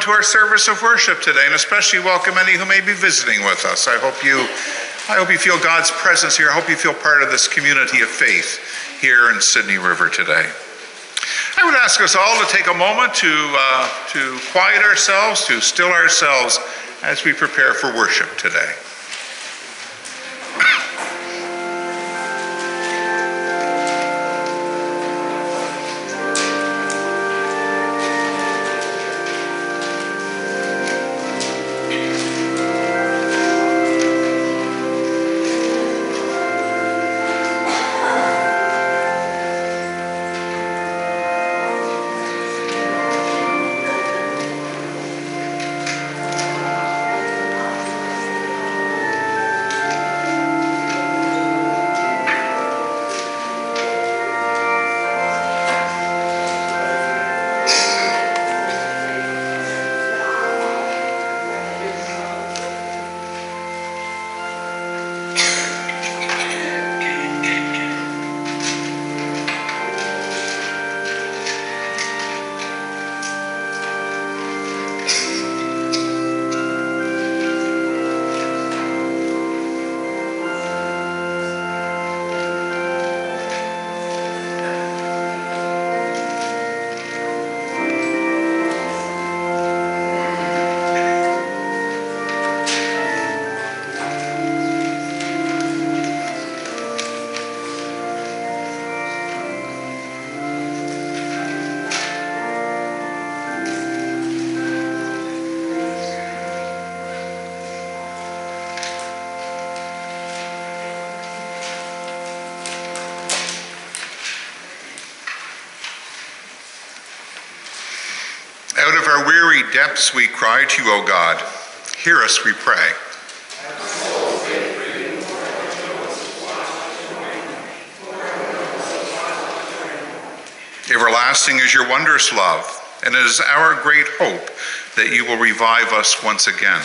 to our service of worship today, and especially welcome any who may be visiting with us. I hope you, I hope you feel God's presence here. I hope you feel part of this community of faith here in Sydney River today. I would ask us all to take a moment to, uh, to quiet ourselves, to still ourselves as we prepare for worship today. Depths we cry to you, O God. Hear us, we pray. Everlasting is your wondrous love, and it is our great hope that you will revive us once again.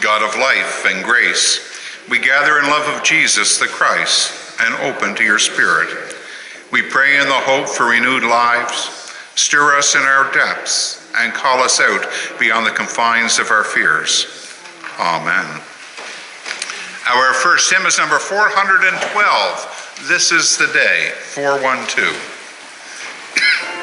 God of life and grace, we gather in love of Jesus the Christ and open to your Spirit. We pray in the hope for renewed lives. Stir us in our depths and call us out beyond the confines of our fears. Amen. Our first hymn is number 412. This is the day, 412.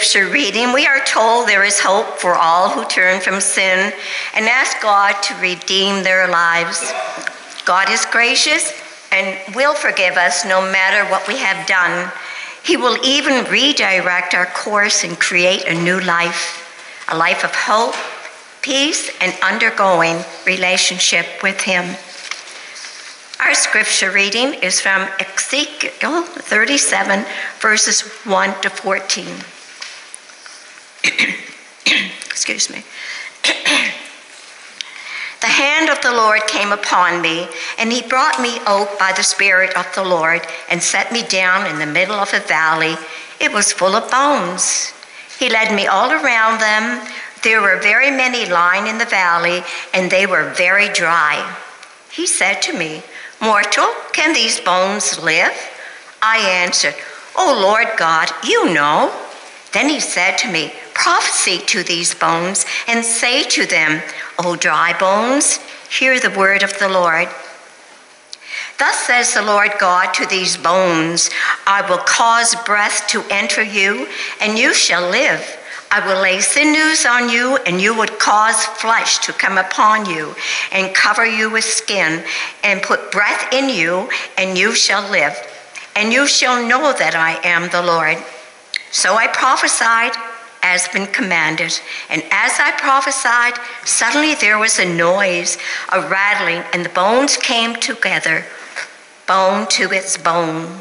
Scripture reading, we are told there is hope for all who turn from sin and ask God to redeem their lives. God is gracious and will forgive us no matter what we have done. He will even redirect our course and create a new life, a life of hope, peace, and undergoing relationship with Him. Our scripture reading is from Ezekiel 37, verses 1 to 14. Excuse me. the hand of the Lord came upon me, and he brought me out by the Spirit of the Lord and set me down in the middle of a valley. It was full of bones. He led me all around them. There were very many lying in the valley, and they were very dry. He said to me, Mortal, can these bones live? I answered, O Lord God, you know. Then he said to me, Prophesy to these bones and say to them, O dry bones, hear the word of the Lord. Thus says the Lord God to these bones I will cause breath to enter you, and you shall live. I will lay sinews on you, and you would cause flesh to come upon you, and cover you with skin, and put breath in you, and you shall live. And you shall know that I am the Lord. So I prophesied as been commanded. And as I prophesied, suddenly there was a noise, a rattling, and the bones came together, bone to its bone.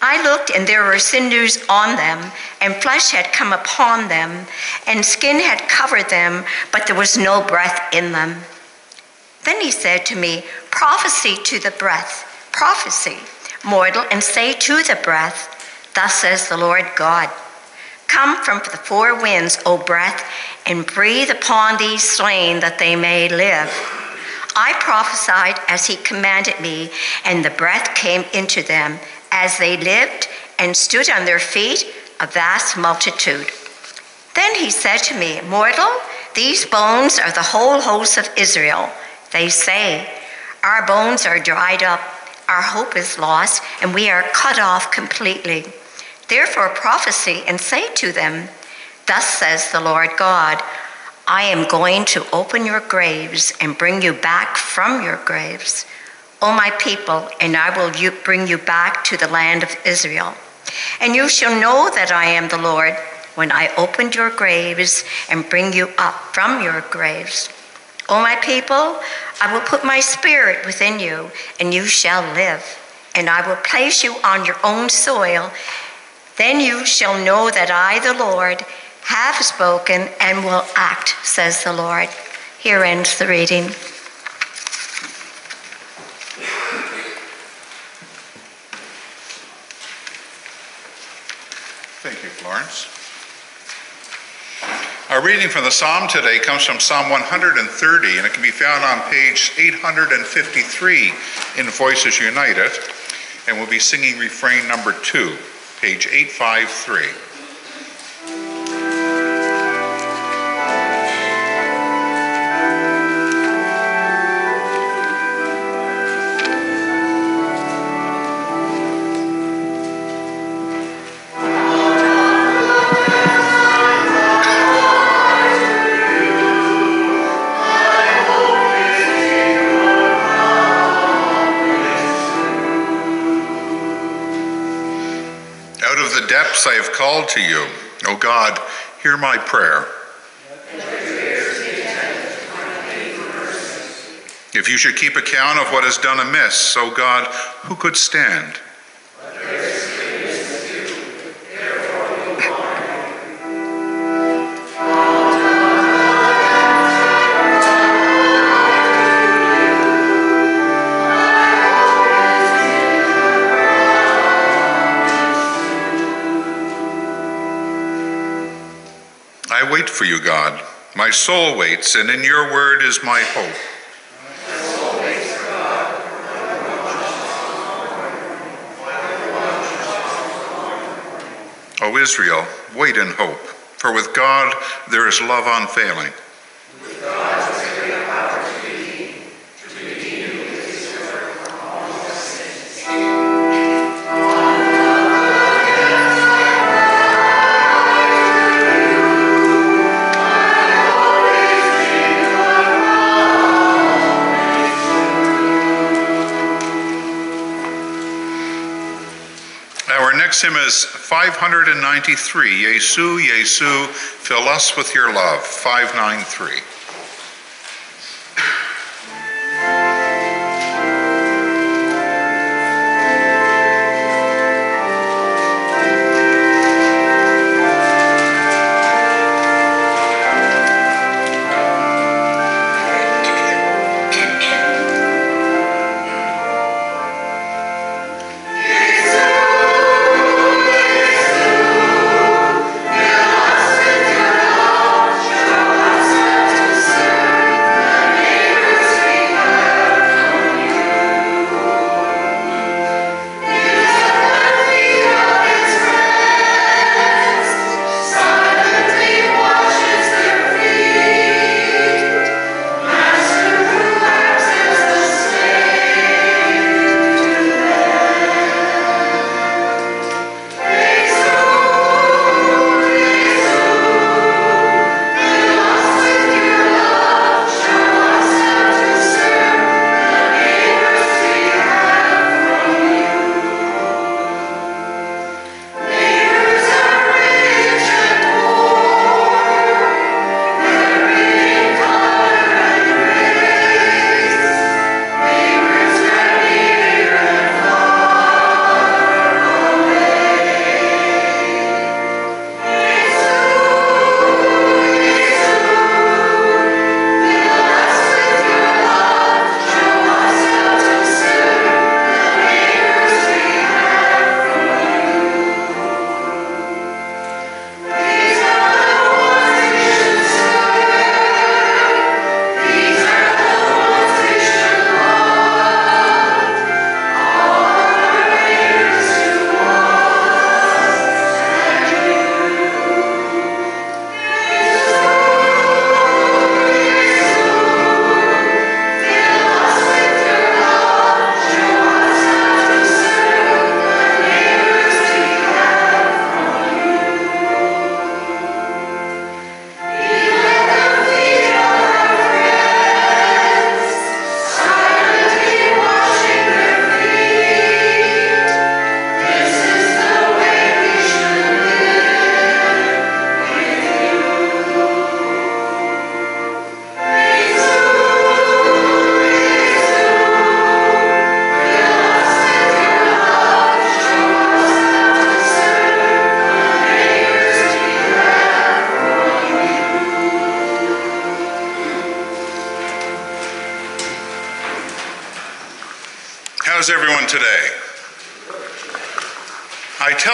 I looked, and there were cinders on them, and flesh had come upon them, and skin had covered them, but there was no breath in them. Then he said to me, Prophecy to the breath, prophecy, mortal, and say to the breath, Thus says the Lord God Come from the four winds, O breath, and breathe upon these slain that they may live. I prophesied as he commanded me, and the breath came into them as they lived and stood on their feet, a vast multitude. Then he said to me, Mortal, these bones are the whole host of Israel. They say, Our bones are dried up, our hope is lost, and we are cut off completely. Therefore prophesy and say to them, Thus says the Lord God, I am going to open your graves and bring you back from your graves O my people, and I will bring you back to the land of Israel. And you shall know that I am the Lord when I open your graves and bring you up from your graves. O my people, I will put my spirit within you, and you shall live. And I will place you on your own soil. Then you shall know that I, the Lord, have spoken and will act, says the Lord. Here ends the reading. Thank you, Florence. Our reading from the psalm today comes from Psalm 130, and it can be found on page 853 in Voices United, and we'll be singing refrain number two, page 853. I have called to you. O God, hear my prayer. If you should keep account of what is done amiss, O God, who could stand? For you, God. My soul waits, and in your word is my hope. O Israel, wait in hope, for with God there is love unfailing. Is 593, Yesu, Yesu, fill us with your love, 593.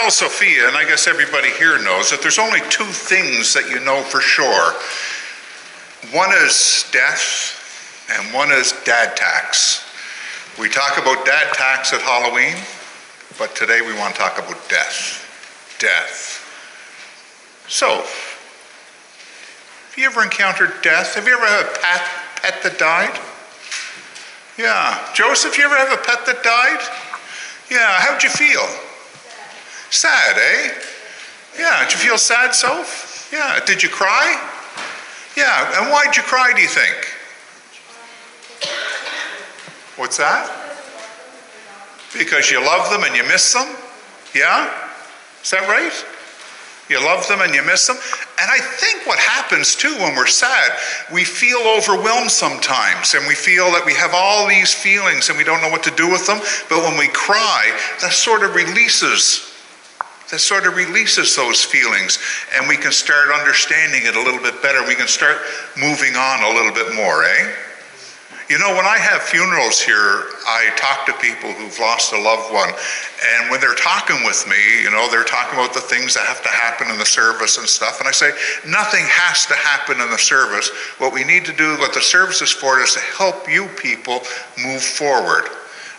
Tell Sophia, and I guess everybody here knows, that there's only two things that you know for sure. One is death, and one is dad tax. We talk about dad tax at Halloween, but today we want to talk about death. Death. So, have you ever encountered death? Have you ever had a pet, pet that died? Yeah. Joseph, you ever have a pet that died? Yeah. How'd you feel? Sad, eh? Yeah. Did you feel sad, Soph? Yeah. Did you cry? Yeah. And why'd you cry, do you think? What's that? Because you love them and you miss them? Yeah? Is that right? You love them and you miss them. And I think what happens too when we're sad, we feel overwhelmed sometimes and we feel that we have all these feelings and we don't know what to do with them. But when we cry, that sort of releases. That sort of releases those feelings, and we can start understanding it a little bit better. We can start moving on a little bit more, eh? You know, when I have funerals here, I talk to people who've lost a loved one. And when they're talking with me, you know, they're talking about the things that have to happen in the service and stuff. And I say, nothing has to happen in the service. What we need to do, what the service is for, is to help you people move forward.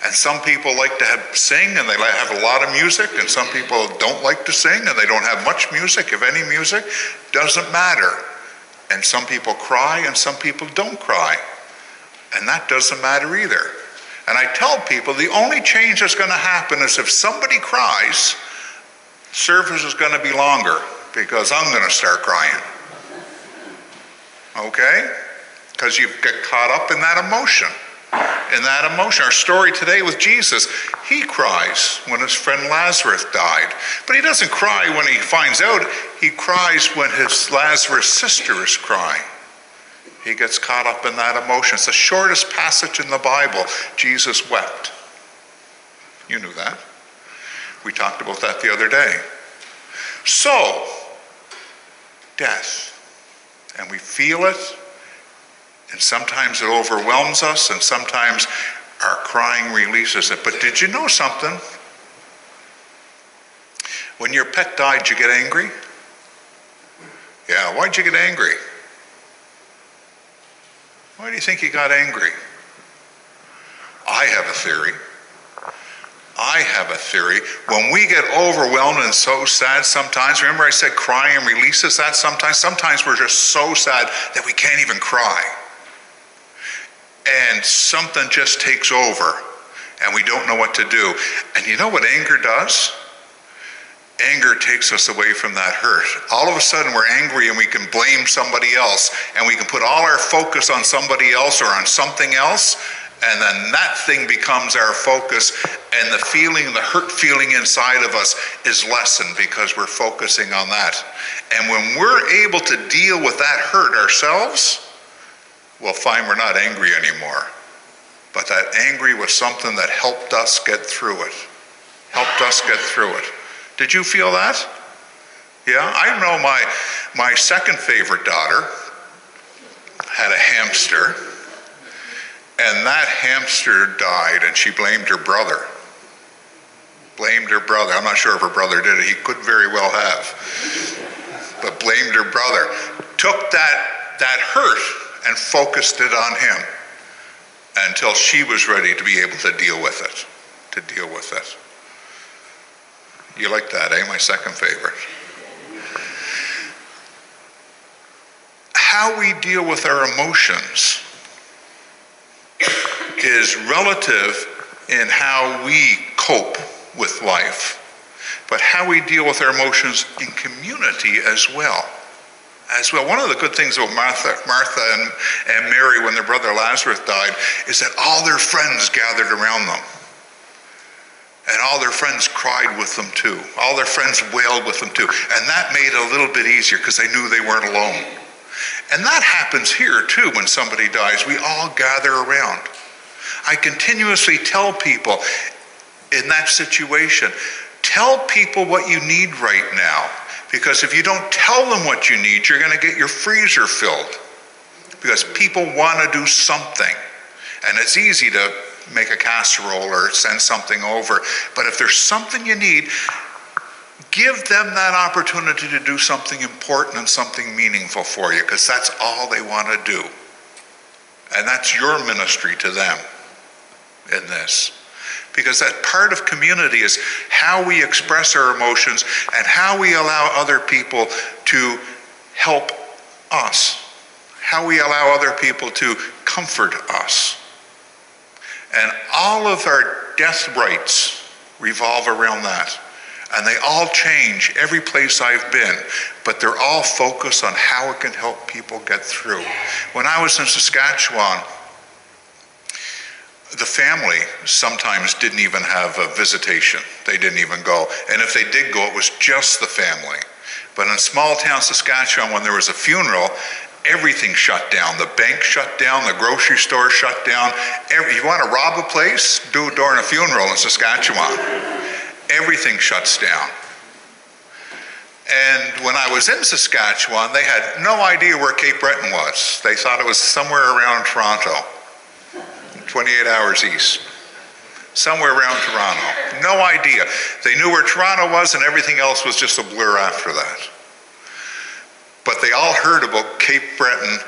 And some people like to have, sing and they have a lot of music, and some people don't like to sing and they don't have much music, if any music. Doesn't matter. And some people cry and some people don't cry. And that doesn't matter either. And I tell people the only change that's going to happen is if somebody cries, service is going to be longer because I'm going to start crying. Okay? Because you get caught up in that emotion. In that emotion. Our story today with Jesus, he cries when his friend Lazarus died. But he doesn't cry when he finds out, he cries when his Lazarus sister is crying. He gets caught up in that emotion. It's the shortest passage in the Bible. Jesus wept. You knew that. We talked about that the other day. So, death. And we feel it, and sometimes it overwhelms us, and sometimes our crying releases it. But did you know something? When your pet died, you get angry? Yeah, why'd you get angry? Why do you think you got angry? I have a theory. I have a theory. When we get overwhelmed and so sad sometimes, remember I said crying releases that sometimes? Sometimes we're just so sad that we can't even cry. And something just takes over and we don't know what to do. And you know what anger does? Anger takes us away from that hurt. All of a sudden, we're angry and we can blame somebody else, and we can put all our focus on somebody else or on something else, and then that thing becomes our focus, and the feeling, the hurt feeling inside of us is lessened because we're focusing on that. And when we're able to deal with that hurt ourselves, we'll find we're not angry anymore. But that angry was something that helped us get through it. Helped us get through it. Did you feel that? Yeah, I know my my second favorite daughter had a hamster, and that hamster died, and she blamed her brother. Blamed her brother. I'm not sure if her brother did it. He could very well have, but blamed her brother. Took that that hurt and focused it on him until she was ready to be able to deal with it. To deal with it. You like that, eh? My second favorite. How we deal with our emotions is relative in how we cope with life, but how we deal with our emotions in community as well. As well, one of the good things about Martha, Martha and, and Mary when their brother Lazarus died is that all their friends gathered around them. And all their friends cried with them too. All their friends wailed with them too. And that made it a little bit easier because they knew they weren't alone. And that happens here too when somebody dies. We all gather around. I continuously tell people in that situation, tell people what you need right now. Because if you don't tell them what you need, you're going to get your freezer filled. Because people want to do something. And it's easy to make a casserole or send something over. But if there's something you need, give them that opportunity to do something important and something meaningful for you because that's all they want to do. And that's your ministry to them in this. Because that part of community is how we express our emotions and how we allow other people to help us, how we allow other people to comfort us. And all of our death rites revolve around that. And they all change every place I've been, but they're all focused on how it can help people get through. When I was in Saskatchewan, the family sometimes didn't even have a visitation. They didn't even go. And if they did go, it was just the family. But in small town Saskatchewan, when there was a funeral, everything shut down. The bank shut down, the grocery store shut down. Every, you want to rob a place? Do it during a funeral in Saskatchewan. Everything shuts down. And when I was in Saskatchewan, they had no idea where Cape Breton was. They thought it was somewhere around Toronto, 28 hours east. Somewhere around Toronto. No idea. They knew where Toronto was, and everything else was just a blur after that. But they all heard about Cape Breton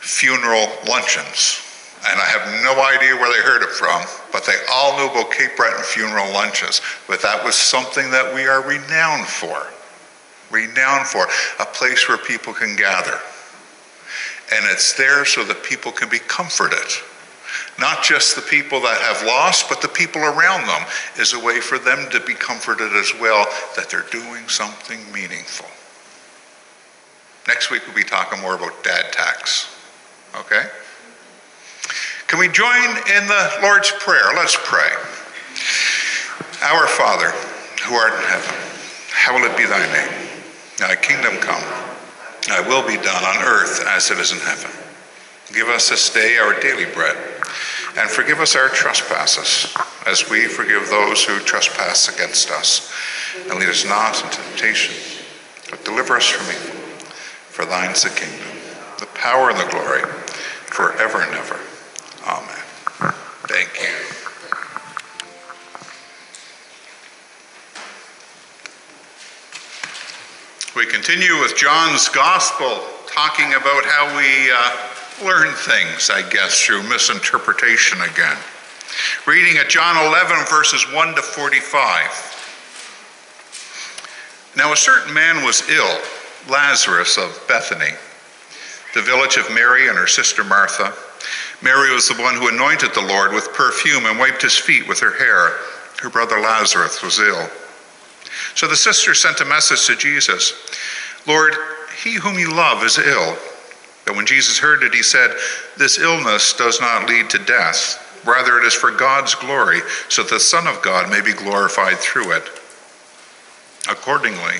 funeral luncheons. And I have no idea where they heard it from, but they all knew about Cape Breton funeral luncheons. But that was something that we are renowned for. Renowned for. A place where people can gather. And it's there so that people can be comforted. Not just the people that have lost, but the people around them is a way for them to be comforted as well that they're doing something meaningful. Next week we'll be talking more about dad tax. Okay? Can we join in the Lord's Prayer? Let's pray. Our Father, who art in heaven, how will it be thy name? Thy kingdom come, thy will be done on earth as it is in heaven. Give us this day our daily bread, and forgive us our trespasses, as we forgive those who trespass against us. And lead us not into temptation, but deliver us from evil. For thine is the kingdom, the power, and the glory, forever and ever. Amen. Thank you. We continue with John's Gospel, talking about how we uh, learn things, I guess, through misinterpretation again. Reading at John 11, verses 1 to 45. Now, a certain man was ill, Lazarus of Bethany, the village of Mary and her sister Martha. Mary was the one who anointed the Lord with perfume and wiped his feet with her hair. Her brother Lazarus was ill. So the sister sent a message to Jesus Lord, he whom you love is ill. But when Jesus heard it, he said, This illness does not lead to death. Rather, it is for God's glory, so that the Son of God may be glorified through it. Accordingly,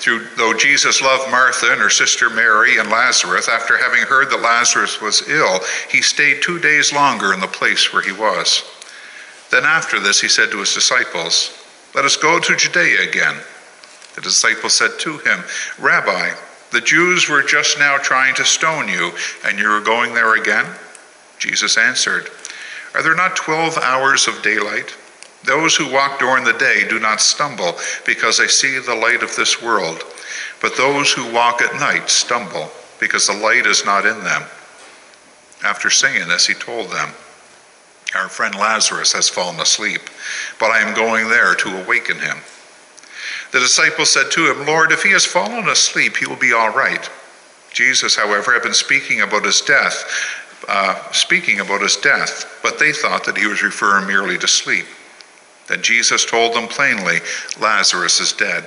through, though Jesus loved Martha and her sister Mary and Lazarus, after having heard that Lazarus was ill, he stayed two days longer in the place where he was. Then after this, he said to his disciples, Let us go to Judea again. The disciples said to him, Rabbi, the Jews were just now trying to stone you, and you are going there again? Jesus answered, Are there not twelve hours of daylight? Those who walk during the day do not stumble because they see the light of this world, but those who walk at night stumble because the light is not in them. After saying this, he told them, Our friend Lazarus has fallen asleep, but I am going there to awaken him. The disciples said to him, Lord, if he has fallen asleep, he will be all right. Jesus, however, had been speaking about his death, uh, speaking about his death, but they thought that he was referring merely to sleep. Then Jesus told them plainly, Lazarus is dead.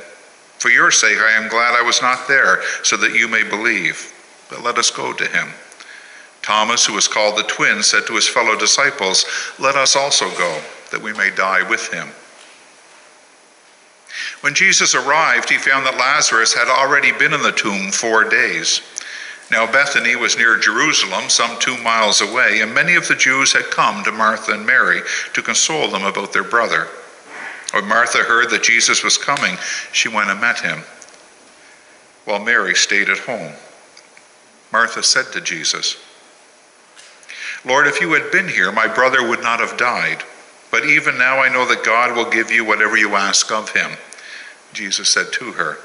For your sake I am glad I was not there, so that you may believe. But let us go to him. Thomas, who was called the twin, said to his fellow disciples, Let us also go, that we may die with him. When Jesus arrived, he found that Lazarus had already been in the tomb four days. Now, Bethany was near Jerusalem, some two miles away, and many of the Jews had come to Martha and Mary to console them about their brother. When Martha heard that Jesus was coming, she went and met him, while Mary stayed at home. Martha said to Jesus, Lord, if you had been here, my brother would not have died. But even now I know that God will give you whatever you ask of him. Jesus said to her,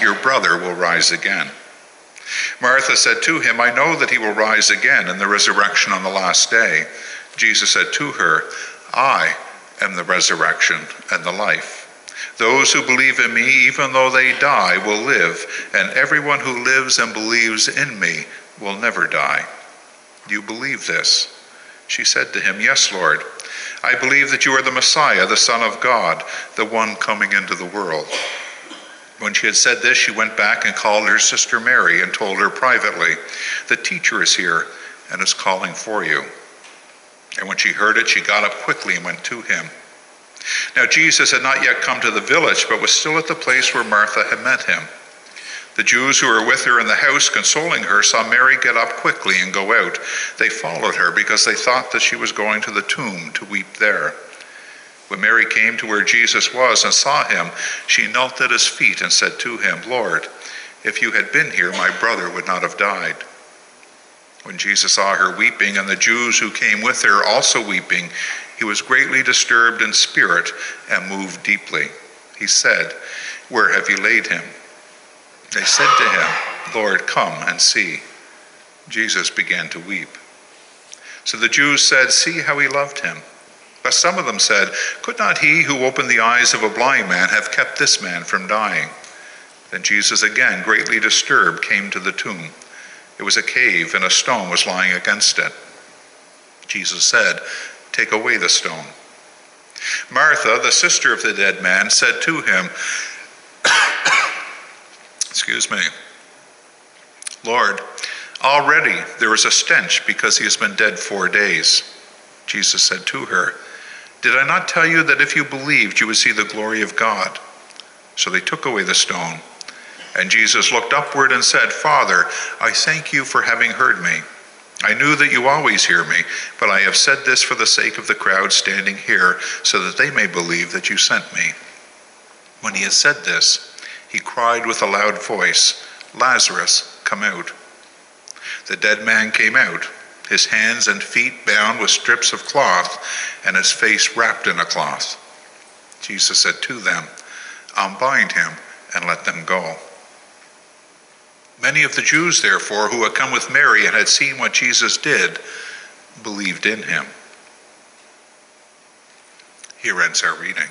Your brother will rise again. Martha said to him, I know that he will rise again in the resurrection on the last day. Jesus said to her, I am the resurrection and the life. Those who believe in me, even though they die, will live, and everyone who lives and believes in me will never die. Do you believe this? She said to him, Yes, Lord. I believe that you are the Messiah, the Son of God, the one coming into the world. When she had said this, she went back and called her sister Mary and told her privately, The teacher is here and is calling for you. And when she heard it, she got up quickly and went to him. Now, Jesus had not yet come to the village, but was still at the place where Martha had met him. The Jews who were with her in the house, consoling her, saw Mary get up quickly and go out. They followed her because they thought that she was going to the tomb to weep there. When Mary came to where Jesus was and saw him, she knelt at his feet and said to him, Lord, if you had been here, my brother would not have died. When Jesus saw her weeping, and the Jews who came with her also weeping, he was greatly disturbed in spirit and moved deeply. He said, Where have you laid him? They said to him, Lord, come and see. Jesus began to weep. So the Jews said, See how he loved him. But some of them said, Could not he who opened the eyes of a blind man have kept this man from dying? Then Jesus, again greatly disturbed, came to the tomb. It was a cave, and a stone was lying against it. Jesus said, Take away the stone. Martha, the sister of the dead man, said to him, Excuse me, Lord, Already there is a stench because he has been dead four days. Jesus said to her, Did I not tell you that if you believed, you would see the glory of God? So they took away the stone. And Jesus looked upward and said, Father, I thank you for having heard me. I knew that you always hear me, but I have said this for the sake of the crowd standing here, so that they may believe that you sent me. When he had said this, he cried with a loud voice, Lazarus, come out. The dead man came out, his hands and feet bound with strips of cloth, and his face wrapped in a cloth. Jesus said to them, Unbind him and let them go. Many of the Jews, therefore, who had come with Mary and had seen what Jesus did, believed in him. Here ends our reading.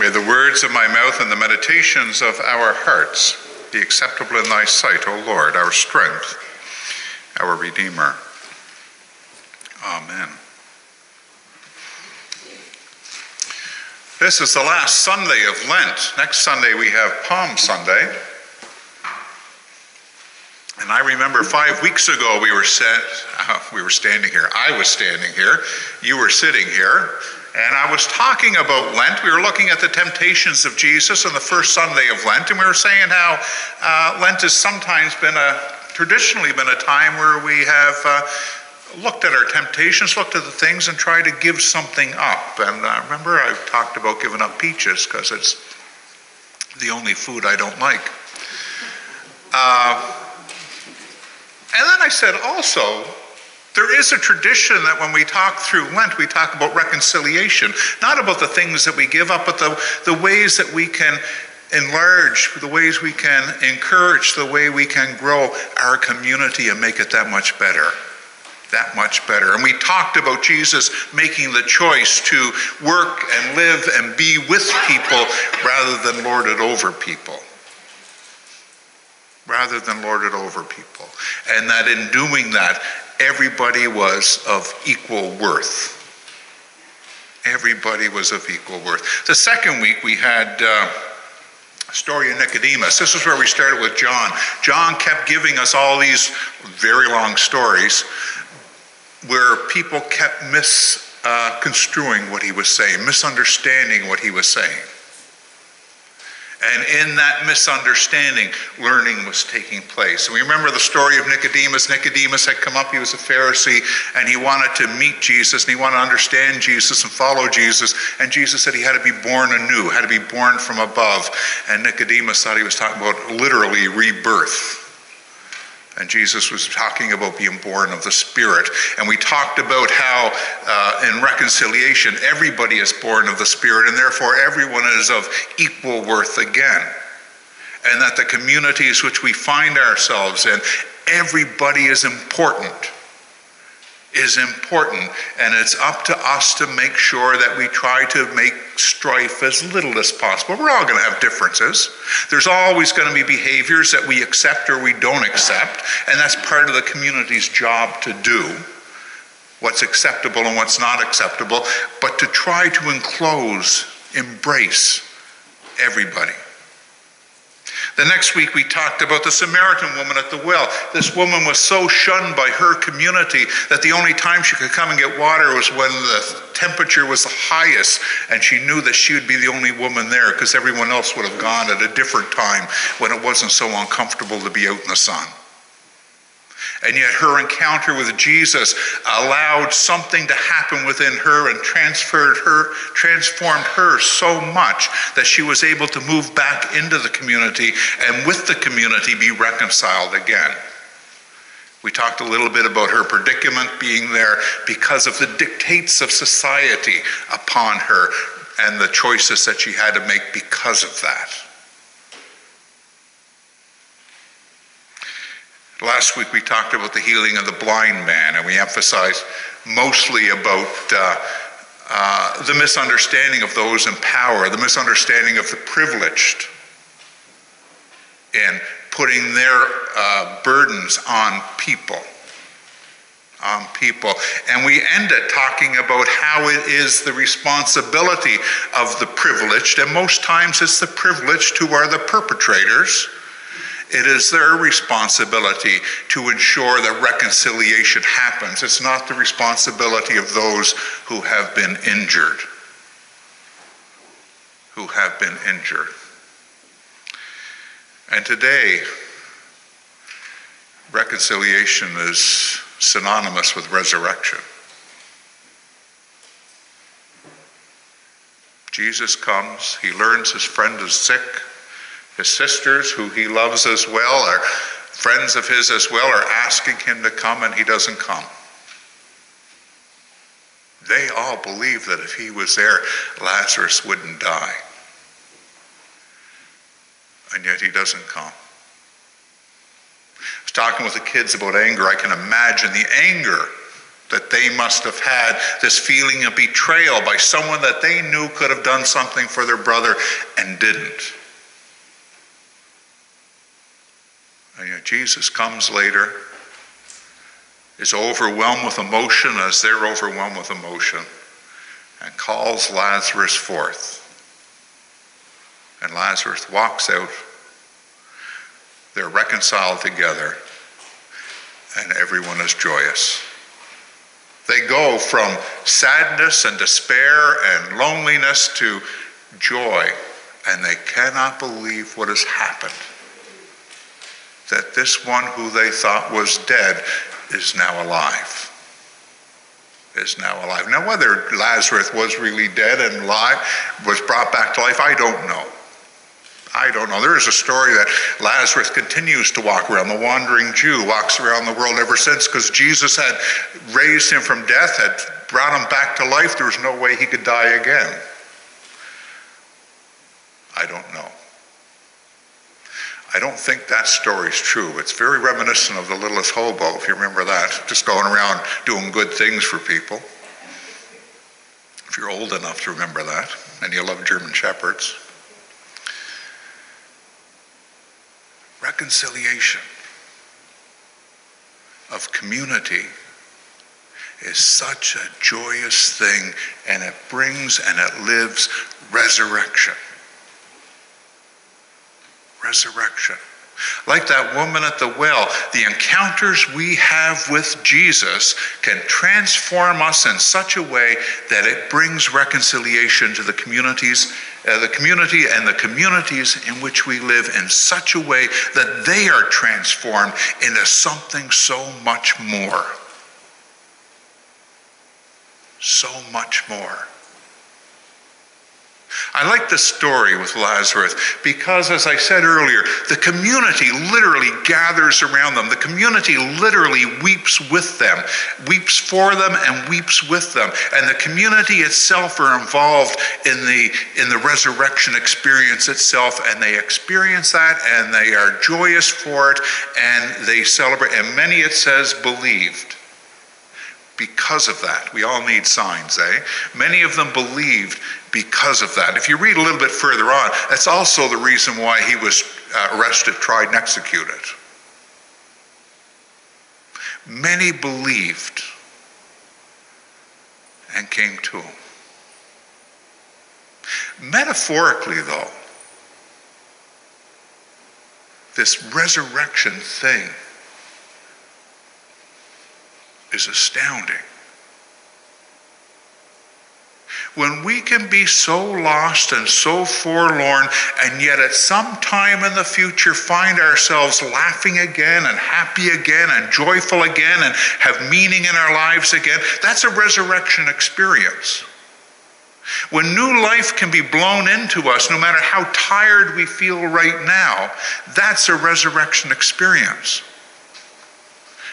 May the words of my mouth and the meditations of our hearts be acceptable in thy sight, O Lord, our strength, our Redeemer. Amen. This is the last Sunday of Lent. Next Sunday we have Palm Sunday. And I remember five weeks ago we were set, uh, we were standing here. I was standing here. You were sitting here. And I was talking about Lent. We were looking at the temptations of Jesus on the first Sunday of Lent, and we were saying how uh, Lent has sometimes been a, traditionally been a time where we have uh, looked at our temptations, looked at the things, and tried to give something up. And uh, remember, I talked about giving up peaches because it's the only food I don't like. Uh, and then I said also, there is a tradition that when we talk through Lent, we talk about reconciliation, not about the things that we give up, but the, the ways that we can enlarge, the ways we can encourage, the way we can grow our community and make it that much better. That much better. And we talked about Jesus making the choice to work and live and be with people rather than lord it over people rather than lord it over people. And that in doing that, everybody was of equal worth. Everybody was of equal worth. The second week we had uh, story of Nicodemus. This is where we started with John. John kept giving us all these very long stories where people kept misconstruing uh, what he was saying, misunderstanding what he was saying. And in that misunderstanding, learning was taking place. And we remember the story of Nicodemus. Nicodemus had come up, he was a Pharisee, and he wanted to meet Jesus, and he wanted to understand Jesus and follow Jesus. And Jesus said he had to be born anew, had to be born from above. And Nicodemus thought he was talking about literally rebirth. And Jesus was talking about being born of the Spirit. And we talked about how uh, in reconciliation, everybody is born of the Spirit, and therefore everyone is of equal worth again. And that the communities which we find ourselves in, everybody is important is important, and it's up to us to make sure that we try to make strife as little as possible. We're all going to have differences. There's always going to be behaviors that we accept or we don't accept, and that's part of the community's job to do what's acceptable and what's not acceptable, but to try to enclose, embrace everybody. The next week, we talked about the Samaritan woman at the well. This woman was so shunned by her community that the only time she could come and get water was when the temperature was the highest, and she knew that she would be the only woman there because everyone else would have gone at a different time when it wasn't so uncomfortable to be out in the sun. And yet, her encounter with Jesus allowed something to happen within her and transferred her, transformed her so much that she was able to move back into the community and with the community be reconciled again. We talked a little bit about her predicament being there because of the dictates of society upon her and the choices that she had to make because of that. Last week we talked about the healing of the blind man, and we emphasized mostly about uh, uh, the misunderstanding of those in power, the misunderstanding of the privileged, and putting their uh, burdens on people. On people. And we ended talking about how it is the responsibility of the privileged, and most times it's the privileged who are the perpetrators it is their responsibility to ensure that reconciliation happens. It's not the responsibility of those who have been injured. Who have been injured. And today, reconciliation is synonymous with resurrection. Jesus comes, he learns his friend is sick. His sisters, who he loves as well, are friends of his as well, are asking him to come, and he doesn't come. They all believe that if he was there, Lazarus wouldn't die. And yet he doesn't come. I was talking with the kids about anger. I can imagine the anger that they must have had this feeling of betrayal by someone that they knew could have done something for their brother and didn't. Uh, and yet Jesus comes later, is overwhelmed with emotion as they're overwhelmed with emotion, and calls Lazarus forth. And Lazarus walks out. They're reconciled together, and everyone is joyous. They go from sadness and despair and loneliness to joy, and they cannot believe what has happened. That this one who they thought was dead is now alive. Is now alive. Now, whether Lazarus was really dead and alive, was brought back to life, I don't know. I don't know. There is a story that Lazarus continues to walk around. The wandering Jew walks around the world ever since because Jesus had raised him from death, had brought him back to life. There was no way he could die again. I don't know. I don't think that story's true. It's very reminiscent of the littlest hobo, if you remember that, just going around doing good things for people. If you're old enough to remember that, and you love German Shepherds. reconciliation of community is such a joyous thing and it brings and it lives resurrection. Resurrection. Like that woman at the well, the encounters we have with Jesus can transform us in such a way that it brings reconciliation to the communities, uh, the community and the communities in which we live in such a way that they are transformed into something so much more. So much more. I like the story with Lazarus because, as I said earlier, the community literally gathers around them. The community literally weeps with them, weeps for them, and weeps with them. And the community itself are involved in the, in the resurrection experience itself, and they experience that, and they are joyous for it, and they celebrate. And many, it says, believed because of that. We all need signs, eh? Many of them believed because of that. If you read a little bit further on, that's also the reason why he was uh, arrested, tried, and executed. Many believed and came to him. Metaphorically, though, this resurrection thing is astounding. When we can be so lost and so forlorn, and yet at some time in the future find ourselves laughing again and happy again and joyful again and have meaning in our lives again, that's a resurrection experience. When new life can be blown into us, no matter how tired we feel right now, that's a resurrection experience.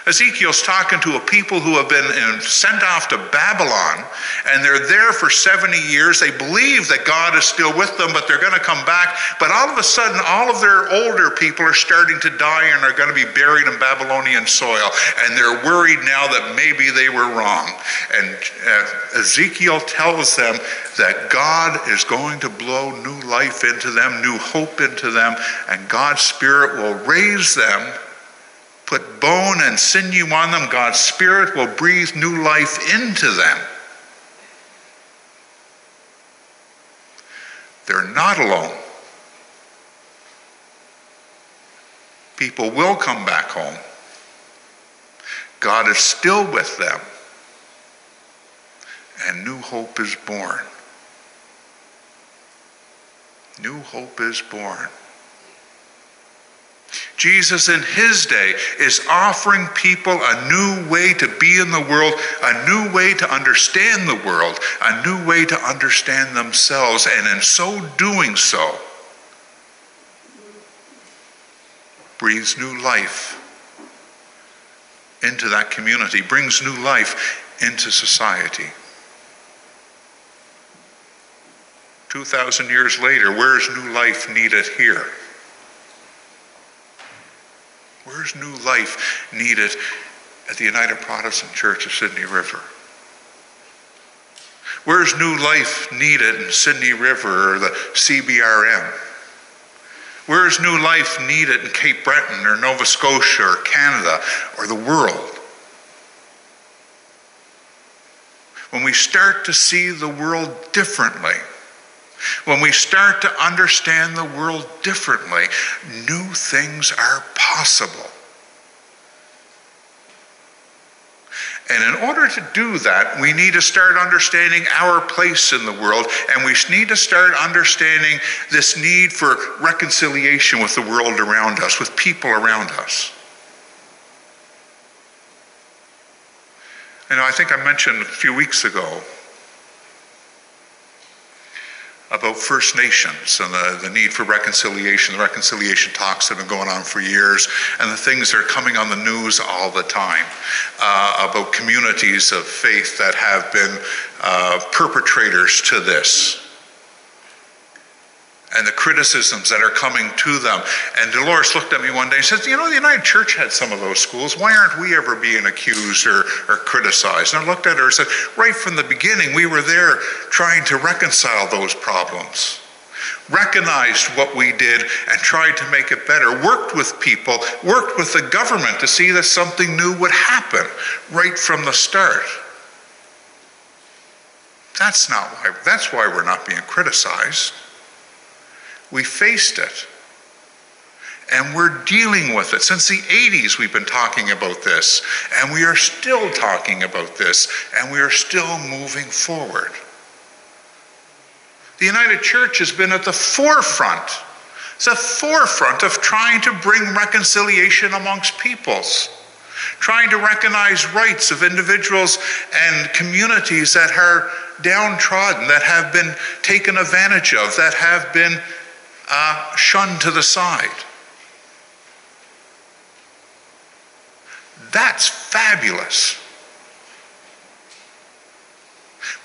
Ezekiel's talking to a people who have been sent off to Babylon, and they're there for 70 years. They believe that God is still with them, but they're going to come back. But all of a sudden, all of their older people are starting to die and are going to be buried in Babylonian soil. And they're worried now that maybe they were wrong. And uh, Ezekiel tells them that God is going to blow new life into them, new hope into them, and God's Spirit will raise them put bone and sinew on them, God's Spirit will breathe new life into them. They're not alone. People will come back home. God is still with them. And new hope is born. New hope is born. Jesus in his day is offering people a new way to be in the world, a new way to understand the world, a new way to understand themselves, and in so doing so, breathes new life into that community, brings new life into society. 2,000 years later, where is new life needed here? Where's new life needed at the United Protestant Church of Sydney River? Where's new life needed in Sydney River or the CBRM? Where's new life needed in Cape Breton or Nova Scotia or Canada or the world? When we start to see the world differently, when we start to understand the world differently, new things are possible. And in order to do that, we need to start understanding our place in the world, and we need to start understanding this need for reconciliation with the world around us, with people around us. Know, I think I mentioned a few weeks ago about First Nations and the, the need for reconciliation, the reconciliation talks that have been going on for years, and the things that are coming on the news all the time uh, about communities of faith that have been uh, perpetrators to this and the criticisms that are coming to them. And Dolores looked at me one day and said, You know, the United Church had some of those schools. Why aren't we ever being accused or, or criticized? And I looked at her and said, Right from the beginning, we were there trying to reconcile those problems. Recognized what we did and tried to make it better. Worked with people, worked with the government to see that something new would happen right from the start. That's not why, that's why we're not being criticized. We faced it. And we're dealing with it. Since the 80s, we've been talking about this. And we are still talking about this. And we are still moving forward. The United Church has been at the forefront. It's the forefront of trying to bring reconciliation amongst peoples, trying to recognize rights of individuals and communities that are downtrodden, that have been taken advantage of, that have been uh, shunned to the side. That's fabulous.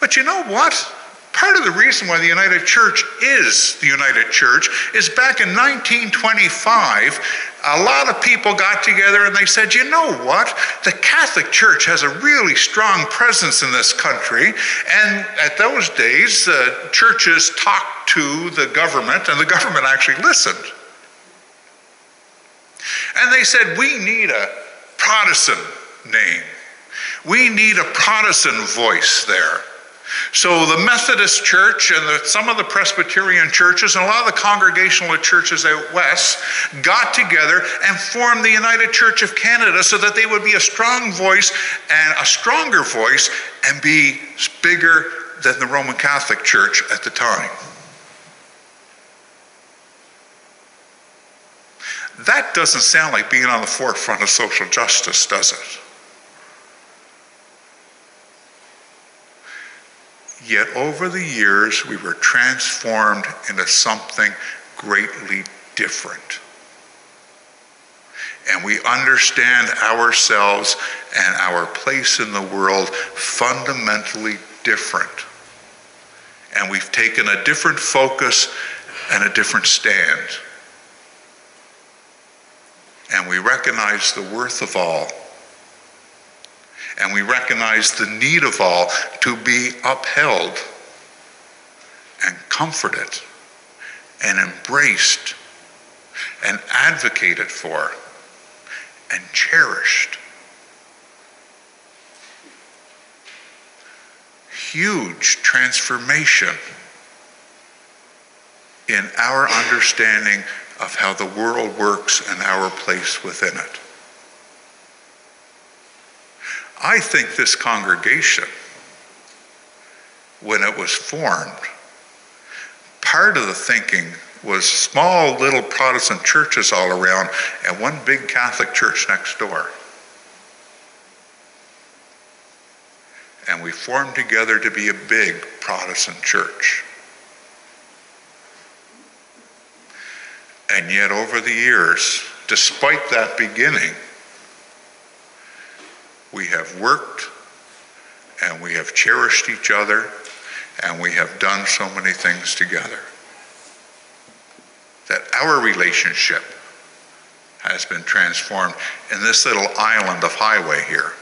But you know what? Part of the reason why the United Church is the United Church is back in 1925, a lot of people got together and they said, you know what? The Catholic Church has a really strong presence in this country. And at those days, uh, churches talked to the government, and the government actually listened. And they said, we need a Protestant name. We need a Protestant voice there. So the Methodist Church and the, some of the Presbyterian churches and a lot of the congregational churches out west got together and formed the United Church of Canada so that they would be a strong voice and a stronger voice and be bigger than the Roman Catholic Church at the time. That doesn't sound like being on the forefront of social justice, does it? Yet over the years, we were transformed into something greatly different. And we understand ourselves and our place in the world fundamentally different. And we've taken a different focus and a different stand. And we recognize the worth of all and we recognize the need of all to be upheld and comforted and embraced and advocated for and cherished. Huge transformation in our understanding of how the world works and our place within it. I think this congregation, when it was formed, part of the thinking was small little Protestant churches all around and one big Catholic church next door. And we formed together to be a big Protestant church. And yet, over the years, despite that beginning, we have worked and we have cherished each other and we have done so many things together. That our relationship has been transformed in this little island of highway here.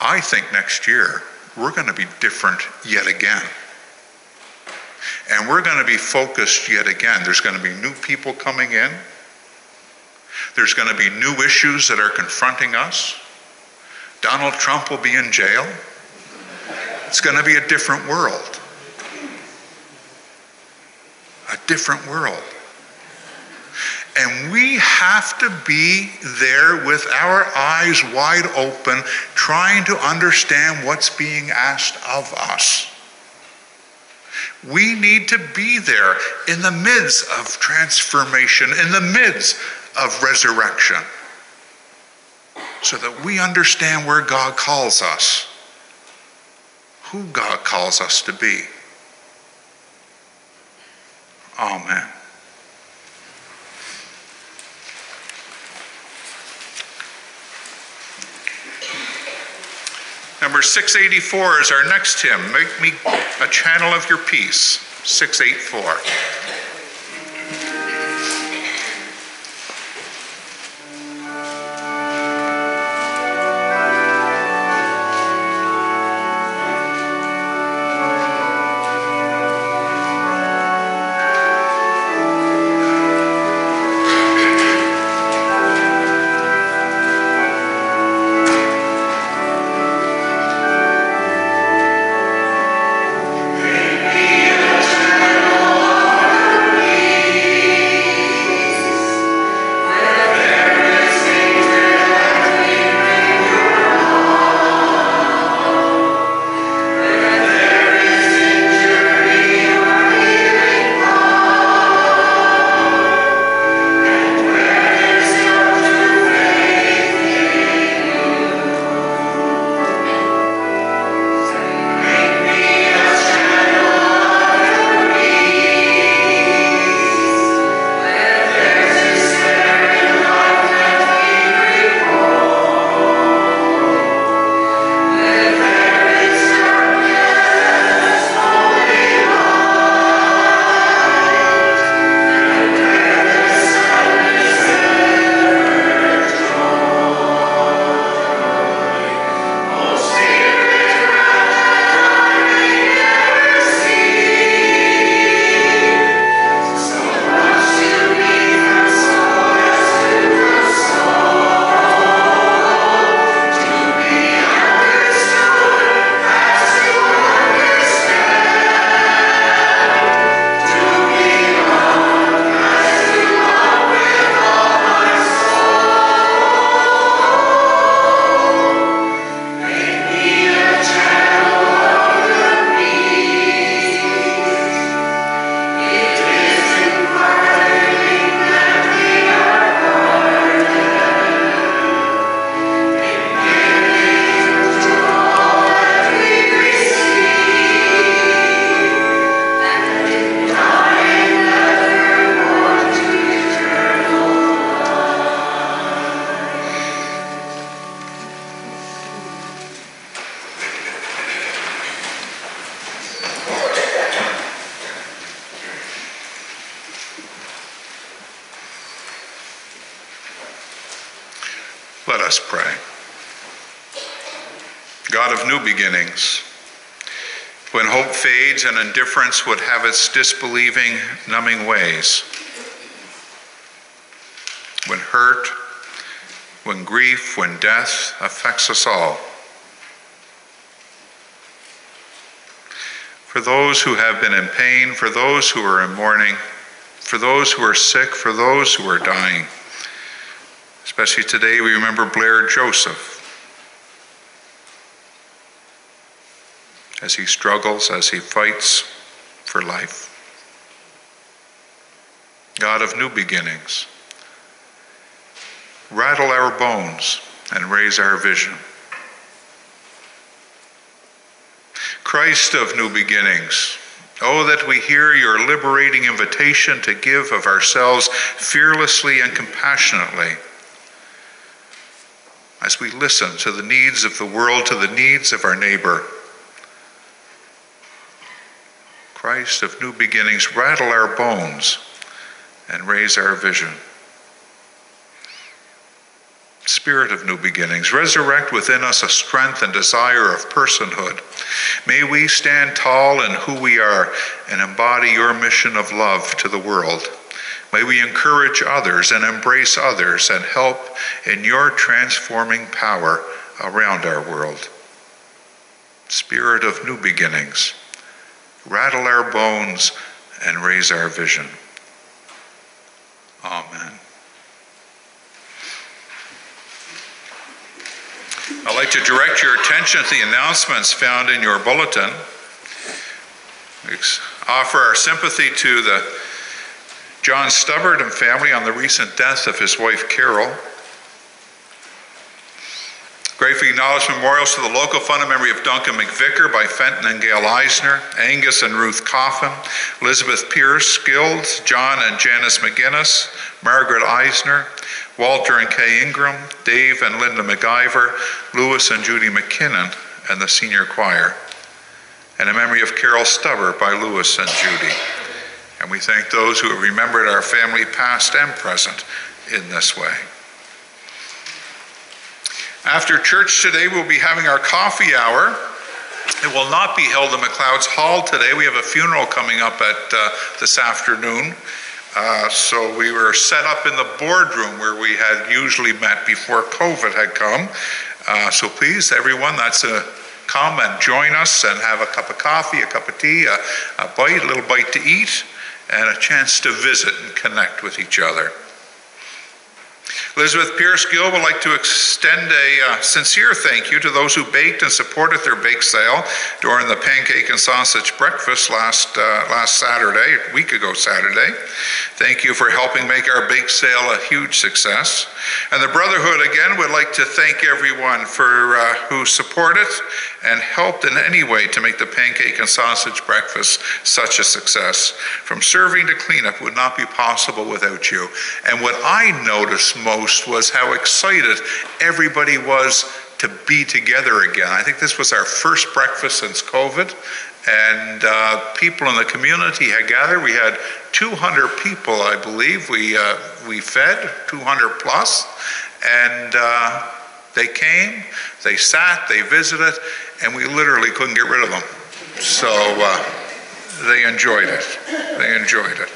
I think next year we're going to be different yet again. And we're going to be focused yet again. There's going to be new people coming in. There's going to be new issues that are confronting us. Donald Trump will be in jail. It's going to be a different world. A different world. And we have to be there with our eyes wide open, trying to understand what's being asked of us. We need to be there in the midst of transformation, in the midst of resurrection, so that we understand where God calls us, who God calls us to be. Amen. Number 684 is our next hymn. Make me a channel of your peace. 684. And indifference would have its disbelieving, numbing ways. When hurt, when grief, when death affects us all. For those who have been in pain, for those who are in mourning, for those who are sick, for those who are dying. Especially today, we remember Blair Joseph, as he struggles, as he fights for life. God of new beginnings, rattle our bones and raise our vision. Christ of new beginnings, oh, that we hear your liberating invitation to give of ourselves fearlessly and compassionately as we listen to the needs of the world, to the needs of our neighbor Christ of new beginnings, rattle our bones and raise our vision. Spirit of new beginnings, resurrect within us a strength and desire of personhood. May we stand tall in who we are and embody your mission of love to the world. May we encourage others and embrace others and help in your transforming power around our world. Spirit of new beginnings, rattle our bones and raise our vision. Amen. I'd like to direct your attention to the announcements found in your bulletin. We offer our sympathy to the John Stubbard and family on the recent death of his wife Carol. Gratefully acknowledge memorials to the local fund in memory of Duncan McVicker by Fenton and Gail Eisner, Angus and Ruth Coffin, Elizabeth Pierce, Guild, John and Janice McGinnis, Margaret Eisner, Walter and Kay Ingram, Dave and Linda McIver, Lewis and Judy McKinnon, and the senior choir. And in memory of Carol Stubber by Lewis and Judy. And we thank those who have remembered our family past and present in this way. After church today, we'll be having our coffee hour. It will not be held in McLeod's Hall today. We have a funeral coming up at uh, this afternoon. Uh, so we were set up in the boardroom where we had usually met before COVID had come. Uh, so please, everyone, that's a come and join us and have a cup of coffee, a cup of tea, a, a bite, a little bite to eat, and a chance to visit and connect with each other. Elizabeth Pierce Guild would like to extend a uh, sincere thank you to those who baked and supported their bake sale during the pancake and sausage breakfast last, uh, last Saturday, a week ago Saturday. Thank you for helping make our bake sale a huge success. And the Brotherhood, again, would like to thank everyone for uh, who supported and helped in any way to make the pancake and sausage breakfast such a success. From serving to cleanup would not be possible without you. And what I noticed most was how excited everybody was to be together again. I think this was our first breakfast since COVID, and uh, people in the community had gathered. We had 200 people, I believe. We uh, we fed 200 plus, and uh, they came, they sat, they visited, and we literally couldn't get rid of them. So uh, they enjoyed it. They enjoyed it.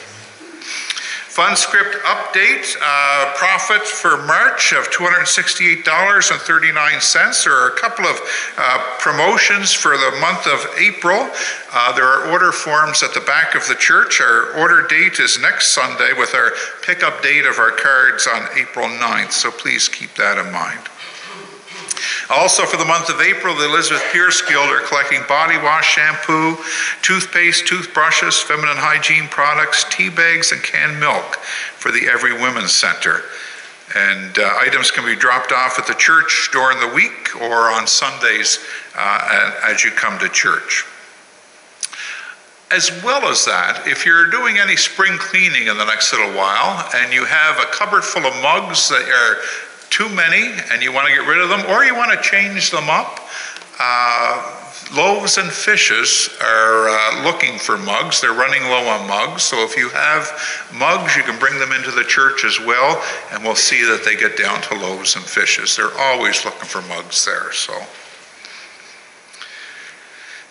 FundScrip update, uh, profit for March of $268.39. There are a couple of uh, promotions for the month of April. Uh, there are order forms at the back of the church. Our order date is next Sunday with our pickup date of our cards on April 9th, so please keep that in mind. Also, for the month of April, the Elizabeth Pierce Guild are collecting body wash, shampoo, toothpaste, toothbrushes, feminine hygiene products, tea bags, and canned milk for the Every Women's Center. And uh, items can be dropped off at the church during the week or on Sundays uh, as you come to church. As well as that, if you're doing any spring cleaning in the next little while and you have a cupboard full of mugs that are too many and you want to get rid of them, or you want to change them up. Uh, loaves and fishes are uh, looking for mugs. They're running low on mugs. So if you have mugs, you can bring them into the church as well, and we'll see that they get down to loaves and fishes. They're always looking for mugs there. So.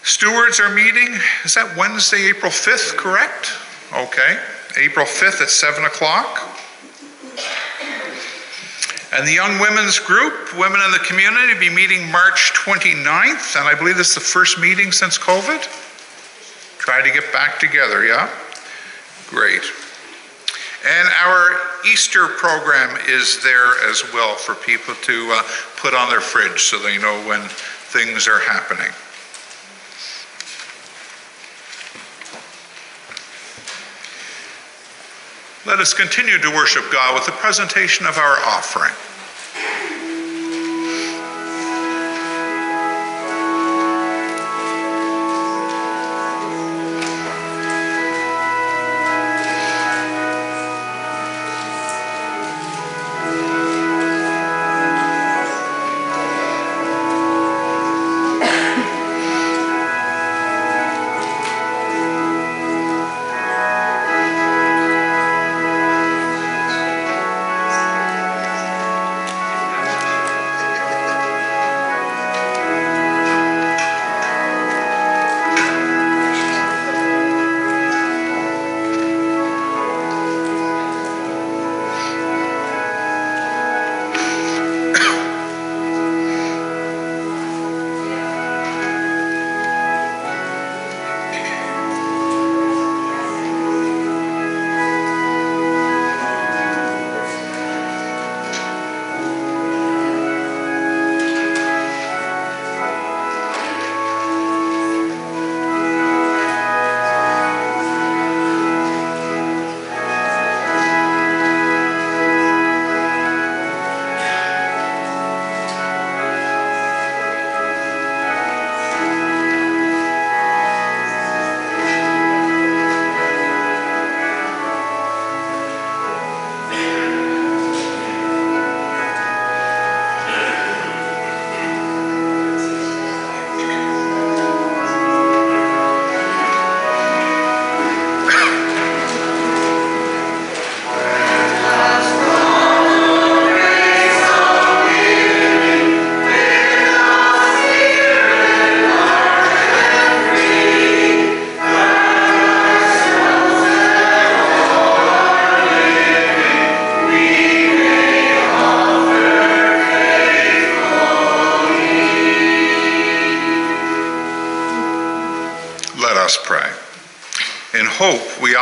Stewards are meeting, is that Wednesday, April 5th, correct? Okay. April 5th at 7 o'clock. And the Young Women's Group, Women in the Community, will be meeting March 29th, and I believe this is the first meeting since COVID. Try to get back together, yeah? Great. And our Easter program is there as well for people to uh, put on their fridge so they know when things are happening. Let us continue to worship God with the presentation of our offering.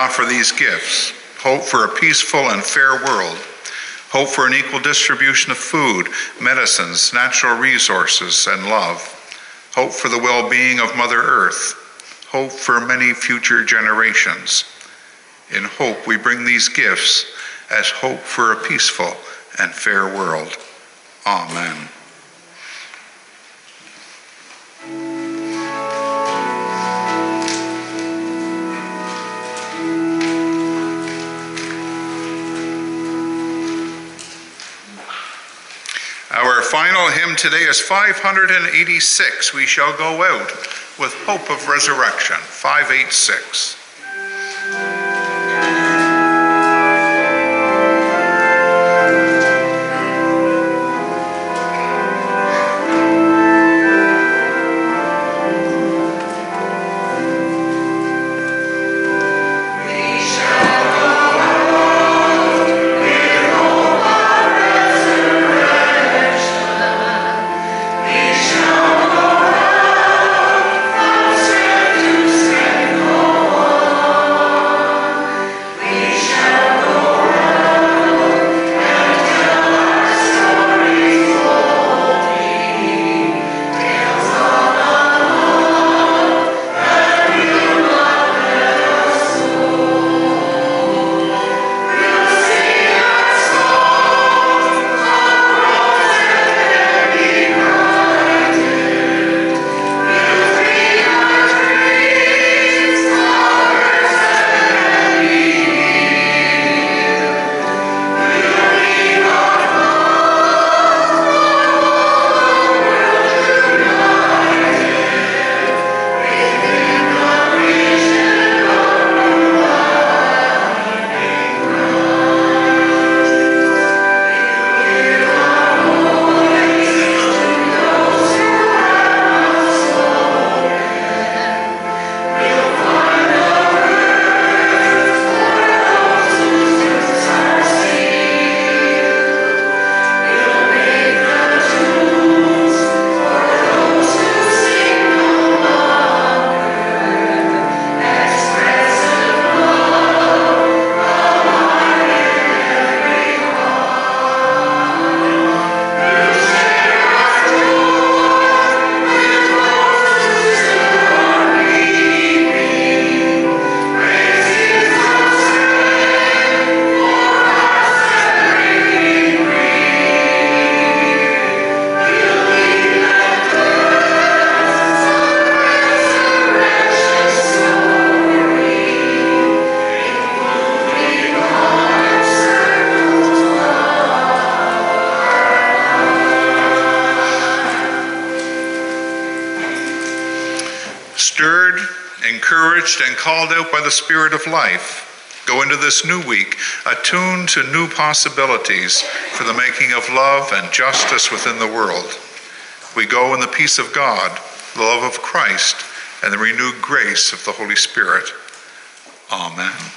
Offer these gifts hope for a peaceful and fair world, hope for an equal distribution of food, medicines, natural resources, and love, hope for the well being of Mother Earth, hope for many future generations. In hope, we bring these gifts as hope for a peaceful and fair world. Amen. Final hymn today is 586. We shall go out with hope of resurrection. 586. By the Spirit of life, go into this new week attuned to new possibilities for the making of love and justice within the world. We go in the peace of God, the love of Christ, and the renewed grace of the Holy Spirit. Amen.